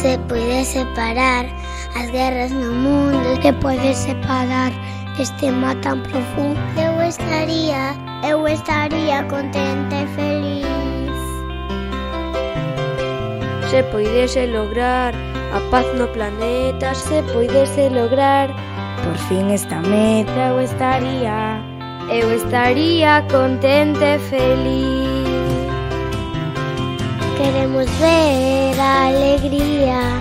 se pode separar. As guerras no mundo se pode separar Este mar tan profundo? Eu estaría, eu estaría contenta e feliz. Se poidese lograr a paz no planeta Se poidese lograr. Por fin esta meta Eu estaría, eu estaría contenta e feliz. Queremos ver alegría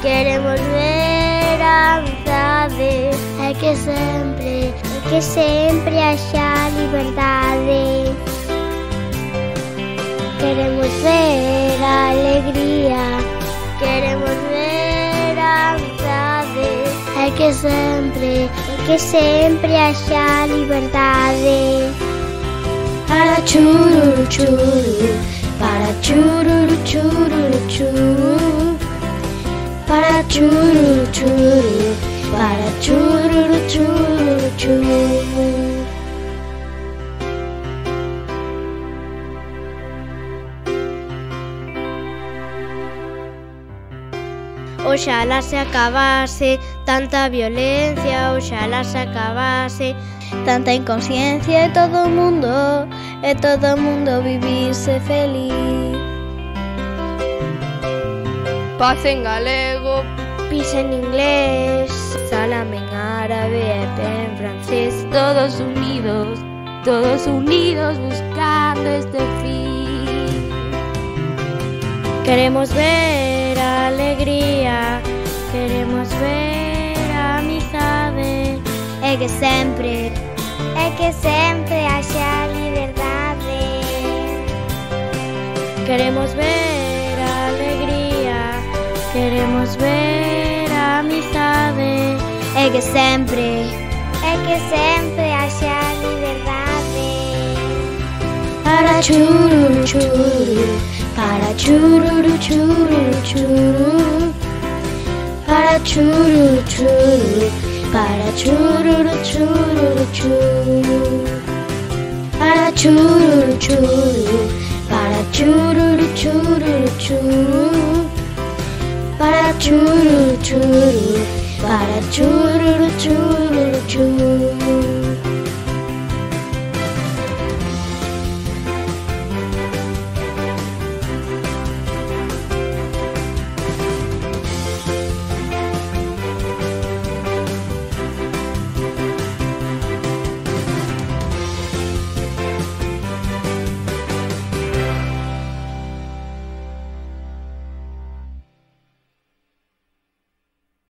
Queremos ver amizade É que sempre, é que sempre haxa liberdade Queremos ver alegría Queremos ver amizade É que sempre, é que sempre haxa liberdade Para chururu chururu Para chururu chururu. Chururu Para chururu. Chururu Para chururu chururu chururu Oxalá se acabase tanta violencia, oxalá se acabase tanta inconsciencia e todo o mundo, e todo o mundo vivirse feliz. Paz en galego, Pis en inglés salam en árabe e en francés, todos unidos, todos unidos buscando este fin. Queremos ver alegría Queremos ver amizade É que sempre, é que sempre haxa liberdade Queremos ver alegría Queremos ver amizade É que sempre, é que sempre Para chururu chururu Para chururu chururu chururu Para chururu chururu Para chururu chururu chururu Para chururu chururu Para chururu chururu chururu Para chururu chururu Para chururu chururu